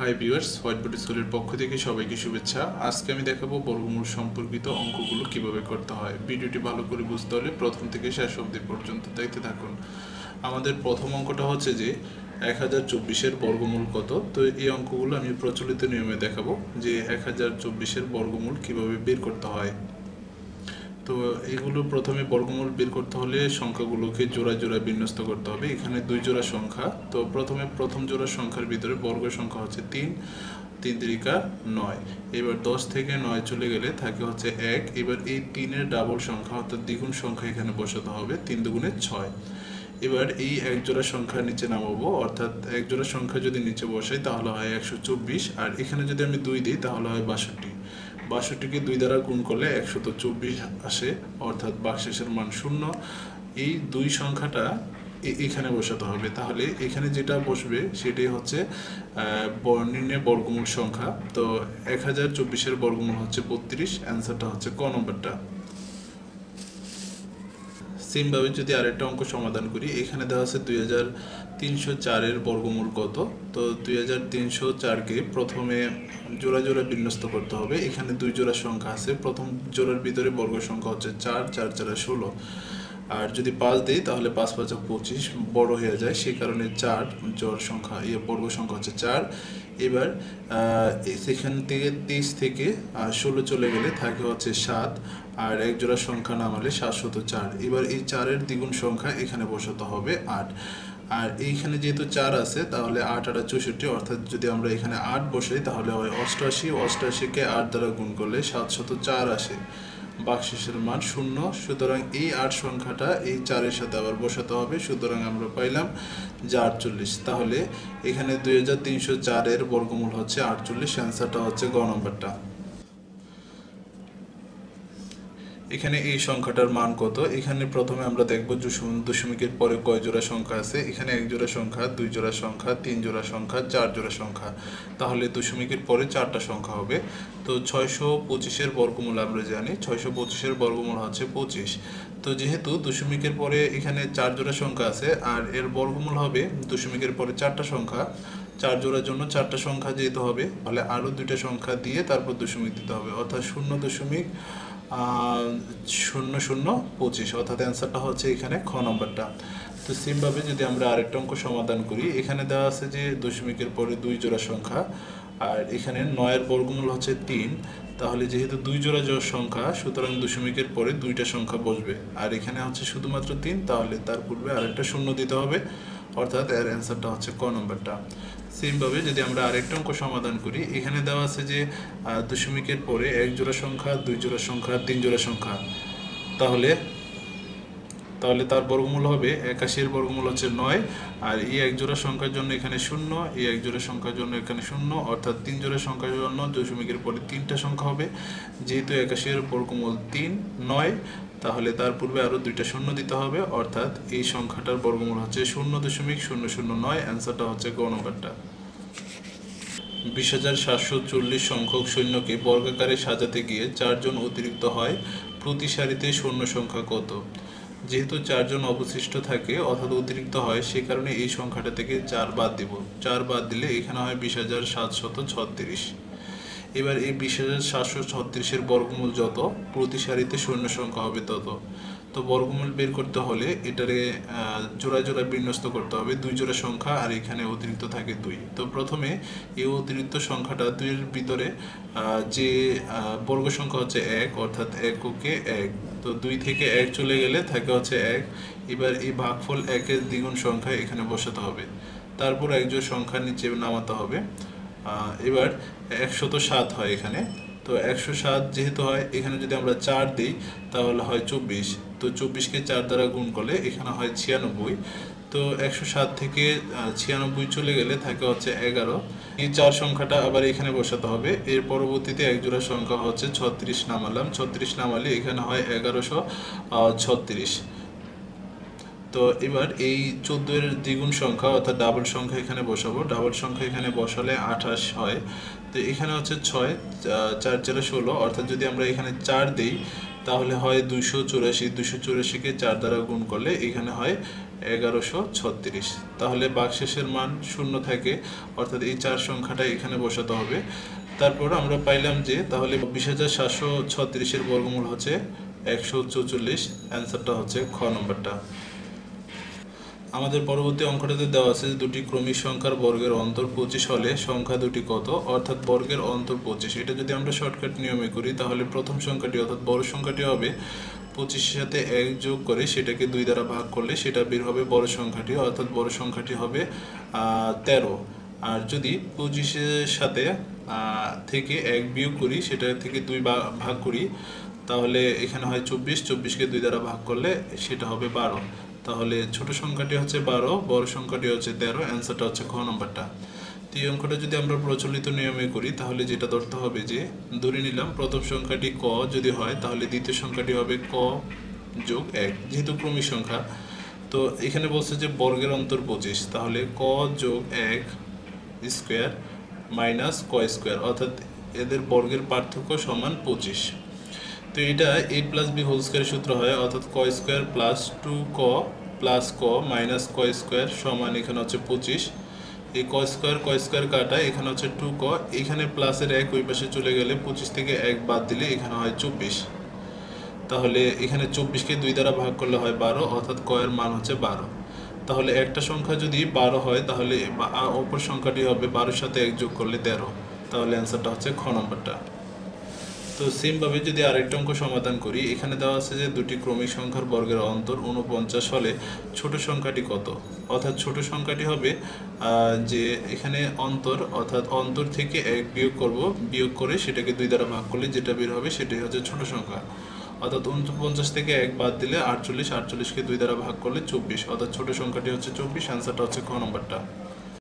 Hi viewers white board স্কুলের পক্ষ থেকে সবাইকে শুভেচ্ছা। আজকে আমি দেখাবো বর্গমূল সম্পর্কিত অঙ্কগুলো কীভাবে করতে হয়। ভিডিওটি ভালো করে বুঝতে হলে প্রথম থেকে শেষ অবধি পর্যন্ত দেখতে থাকুন। আমাদের প্রথম অঙ্কটা হচ্ছে যে এক হাজার চব্বিশের বর্গমূল কত? তো এই অঙ্কগুলো আমি প্রচলিত নিয়মে দেখাবো যে এক হাজার চব্বিশের বর্গমূল কীভাবে বের করতে হয়। তো এগুলো প্রথমে বর্গমূল বের করতে হলে সংখ্যাগুলোকে জোড়া জোড়া বিন্যস্ত করতে হবে। এখানে দুই জোড়া সংখ্যা। তো প্রথমে প্রথম জোড়া সংখ্যার ভিতরে বর্গ সংখ্যা হচ্ছে তিন তিন তিরিকা নয়। এবার দশ থেকে নয় চলে গেলে থাকে হচ্ছে এক। এবার এই তিনের ডাবল সংখ্যা অর্থাৎ দ্বিগুণ সংখ্যা এখানে বসাতে হবে, তিন দুগুণে ছয়। এবার এই এক জোড়া সংখ্যা নিচে নামাবো, অর্থাৎ এক জোড়া সংখ্যা যদি নিচে বসাই তাহলে হয় একশো চব্বিশ। আর এখানে যদি আমি দুই দিই তাহলে হয় বাষট্টি। বাষট্টিকে দুই দ্বারা গুণ করলে একশত চব্বিশ আসে, অর্থাৎ বাকশেষের মান শূন্য। এই দুই সংখ্যাটা এখানে বসাতে হবে। তাহলে এখানে যেটা বসবে সেটাই হচ্ছে নির্ণয় বর্গমূল সংখ্যা। তো এক হাজার চব্বিশের বর্গমূল হচ্ছে বত্রিশ, অ্যান্সারটা হচ্ছে ক নম্বরটা। সেমভাবে যদি আরেকটা অঙ্ক সমাধান করি, এখানে দেওয়া আছে দুই হাজার তিনশো চারের বর্গমূল কত? তো দুই হাজার তিনশো চারকে প্রথমে জোড়া জোড়া বিন্যস্ত করতে হবে। এখানে দুই জোড়া সংখ্যা আছে। প্রথম জোড়ার ভিতরে বর্গ সংখ্যা হচ্ছে চার চার, চারা ষোলো। আর যদি পাঁচ দিই, তাহলে পাঁচ, পাঁচা পঁচিশ। বড় হয়ে যায় সেই কারণে চার জোর সংখ্যা ইয়ে বর্গ সংখ্যা হচ্ছে চার। এবার সেখান থেকে তেইশ থেকে ষোলো চলে গেলে থাকে হচ্ছে সাত, আর এক জোড়া সংখ্যা নামালে সাতশত চার। এবার এই চারের দ্বিগুণ সংখ্যা এখানে বসাতে হবে আট। আর এইখানে যেহেতু চার আছে, তাহলে আট আটা চৌষট্টি, অর্থাৎ যদি আমরা এখানে আট বসাই, তাহলে হয় অষ্টআশি অষ্টআশিকে আট দ্বারা গুণ করলে সাতশত চার আসে। বাকশেষের মান শূন্য, সুতরাং এই আট সংখ্যাটা এই চারের সাথে আবার বসাতে হবে। সুতরাং আমরা পাইলাম যে আটচল্লিশ। তাহলে এখানে দুই হাজার তিনশো চারের বর্গমূল হচ্ছে আটচল্লিশ, অ্যান্সারটা হচ্ছে গ নম্বরটা। এখানে এই সংখ্যাটার মান কত? এখানে প্রথমে আমরা দেখব দশমিকের পরে কয় জোড়া সংখ্যা আছে? এখানে এক জোড়া সংখ্যা, দুই জোড়া সংখ্যা, তিন জোড়া সংখ্যা, চার জোড়া সংখ্যা। তাহলে দশমিকের পরে চারটা সংখ্যা হবে। তো ছয়শো পঁচিশের বর্গমূল আমরা জানি। ছয়শো পঁচিশের বর্গমূল হচ্ছে পঁচিশ। তো যেহেতু দশমিকের পরে এখানে চার জোড়া সংখ্যা আছে, আর এর বর্গমূল হবে দশমিকের পরে চারটা সংখ্যা। চার জোড়ার জন্য চারটা সংখ্যা যেতে হবে, তাহলে আরও দুইটা সংখ্যা দিয়ে তারপর দশমিক দিতে হবে। অর্থাৎ শূন্য দশমিক শূন্য শূন্য পঁচিশ। অর্থাৎ অ্যান্সারটা হচ্ছে এখানে খ নম্বরটা। তো সেমভাবে যদি আমরা আরেকটা অঙ্ক সমাধান করি, এখানে দেওয়া আছে যে দশমিকের পরে দুই জোড়া সংখ্যা আর এখানে নয়ের বর্গমূল হচ্ছে তিন, তাহলে যেহেতু দুই জোড়া জোড় সংখ্যা, সুতরাং দশমিকের পরে দুইটা সংখ্যা বসবে। আর এখানে হচ্ছে শুধুমাত্র তিন, তাহলে তার পূর্বে আরেকটা শূন্য দিতে হবে। অর্থাৎ এর অ্যান্সারটা হচ্ছে ক নম্বরটা। সেমভাবে যদি আমরা আরেকটা অঙ্ক সমাধান করি, এখানে দেওয়া আছে যে দশমিকের পরে এক জোড়া সংখ্যা, দুই জোড়া সংখ্যা, তিন জোড়া সংখ্যা। তাহলে তাহলে তার বর্গমূল হবে একাশির বর্গমূল হচ্ছে নয়, আর এই এক জোড়া সংখ্যার জন্য এখানে শূন্য, এই এক জোড়া সংখ্যার জন্য এখানে শূন্য, অর্থাৎ তিন জোড়া সংখ্যার জন্য দশমিকের পরে তিনটা সংখ্যা হবে। যেহেতু একাশির বর্গমূল তিন, নয়, তাহলে তার পূর্বে আরও দুইটা শূন্য দিতে হবে, অর্থাৎ এই সংখ্যাটার বর্গমূল হচ্ছে শূন্য দশমিক শূন্য শূন্য নয় অ্যান্সারটা হচ্ছে গ নম্বরটা। বিশ হাজার সাতশো চল্লিশ সংখ্যক সৈন্যকে বর্গাকারে সাজাতে গিয়ে চারজন অতিরিক্ত হয়। প্রতি সারিতে সৈন্য সংখ্যা কত? যেহেতু চারজন অবশিষ্ট থাকে, অর্থাৎ অতিরিক্ত হয়, সে কারণে এই সংখ্যাটা থেকে চার বাদ দিব। চার বাদ দিলে এখানে হয় বিশ হাজার সাতশত ছত্রিশ। এবার এই বিশ হাজার সাতশো ছত্রিশের বর্গমূল যত, প্রতি সারিতে শূন্য সংখ্যা হবে তত। তো বর্গমূল বের করতে হলে এটারে জোড়া জোড়া বিন্যস্ত করতে হবে, দুই জোড়া সংখ্যা আর এখানে অতিরিক্ত থাকে দুই। তো প্রথমে এই অতিরিক্ত সংখ্যাটা দুইয়ের ভিতরে যে বর্গ সংখ্যা হচ্ছে এক, অর্থাৎ এককে এক। তো দুই থেকে এক চলে গেলে থাকে হচ্ছে এক। এবার এই ভাগফল একের দ্বিগুণ সংখ্যা এখানে বসাতে হবে। তারপর একজোড় সংখ্যার নিচে নামাতে হবে। এবার একশত সাত হয় এখানে। তো একশো সাত যেহেতু হয়, এখানে যদি আমরা চার দিই, তাহলে হয় চব্বিশ। তো চব্বিশকে চার দ্বারা গুণ করলে এখানে হয় ছিয়ানব্বই। তো একশো সাত থেকে ছিয়ানব্বই চলে গেলে থাকে হচ্ছে এগারো। এই চার সংখ্যাটা আবার এখানে বসাতে হবে। এর পরবর্তীতে একজোড়া সংখ্যা হচ্ছে ছত্রিশ নামালাম। ছত্রিশ নামালে এখানে হয় এগারোশো ছত্রিশ। তো এবার এই চোদ্দোর দ্বিগুণ সংখ্যা অর্থাৎ ডাবল সংখ্যা এখানে বসাবো। ডাবল সংখ্যা এখানে বসালে আঠাশ হয়। তো এখানে হচ্ছে ছয় চার চারে ষোলো, অর্থাৎ যদি আমরা এখানে চার দিই, তাহলে হয় দুশো চুরাশি দুশো চুরাশিকে চার দ্বারা গুণ করলে এখানে হয় এগারোশো ছত্রিশ। তাহলে বাকশেষের মান শূন্য থাকে, অর্থাৎ এই চার সংখ্যাটা এখানে বসাতে হবে। তারপর আমরা পাইলাম যে, তাহলে বিশ হাজার সাতশো ছত্রিশের বর্গমূল হচ্ছে একশো চৌচল্লিশ, অ্যান্সারটা হচ্ছে খ নম্বরটা। আমাদের পরবর্তী অঙ্কটাতে দেওয়া আছে যে দুটি ক্রমিক সংখ্যার বর্গের অন্তর পঁচিশ হলে সংখ্যা দুটি কত? অর্থাৎ বর্গের অন্তর পঁচিশ। এটা যদি আমরা শর্টকাট নিয়মে করি, তাহলে প্রথম সংখ্যাটি অর্থাৎ বড় সংখ্যাটি হবে পঁচিশের সাথে এক যোগ করে সেটাকে দুই দ্বারা ভাগ করলে সেটা বের হবে বড় সংখ্যাটি, অর্থাৎ বড় সংখ্যাটি হবে তেরো। আর যদি পঁচিশের সাথে থেকে এক বিয়োগ করি, সেটা থেকে দুই ভাগ করি, তাহলে এখানে হয় চব্বিশ। চব্বিশকে দুই দ্বারা ভাগ করলে সেটা হবে বারো। তাহলে ছোট সংখ্যাটি হচ্ছে বারো, বড় সংখ্যাটি হচ্ছে তেরো অ্যান্সারটা হচ্ছে খ নম্বরটা। এই অঙ্কটা যদি আমরা প্রচলিত নিয়মে করি, তাহলে যেটা ধরতে হবে যে, ধরে নিলাম প্রথম সংখ্যাটি ক যদি হয়, তাহলে দ্বিতীয় সংখ্যাটি হবে ক যোগ এক, যেহেতু ক্রমিক সংখ্যা। তো এখানে বলছে যে বর্গের অন্তর পঁচিশ, তাহলে ক যোগ এক স্কোয়ার মাইনাস ক স্কোয়ার অর্থাৎ এদের বর্গের পার্থক্য সমান পঁচিশ। তো এটা A plus B whole square সূত্র হয়, অর্থাৎ ক স্কোয়ার প্লাস টু ক প্লাস ক মাইনাস ক স্কোয়ার সমান এখানে হচ্ছে পঁচিশ। এই ক স্কোয়ার ক স্কোয়ার কাটা, এখানে হচ্ছে টু ক। এখানে প্লাসের এক ওই পাশে চলে গেলে পঁচিশ থেকে এক বাদ দিলে এখানে হয় চব্বিশ। তাহলে এখানে চব্বিশকে দুই দ্বারা ভাগ করলে হয় বারো, অর্থাৎ ক এর মান হচ্ছে বারো। তাহলে একটা সংখ্যা যদি বারো হয়, তাহলে অপর সংখ্যাটি হবে বারোর সাথে এক যোগ করলে তেরো। তাহলে অ্যান্সারটা হচ্ছে খ নম্বরটা। তো সেমভাবে যদি আরেকটা অঙ্ক সমাধান করি, এখানে দেওয়া আছে যে দুটি ক্রমিক সংখ্যার বর্গের অন্তর উনপঞ্চাশ হলে ছোট সংখ্যাটি কত? অর্থাৎ ছোট সংখ্যাটি হবে যে এখানে অন্তর, অর্থাৎ অন্তর থেকে এক বিয়োগ করব, বিয়োগ করে সেটাকে দুই দ্বারা ভাগ করলে যেটা বের হবে সেটাই হচ্ছে ছোট সংখ্যা। অর্থাৎ উনপঞ্চাশ থেকে এক বাদ দিলে আটচল্লিশ, আটচল্লিশকে দুই দ্বারা ভাগ করলে চব্বিশ। অর্থাৎ ছোট সংখ্যাটি হচ্ছে চব্বিশ অ্যান্সারটা হচ্ছে খ নম্বরটা।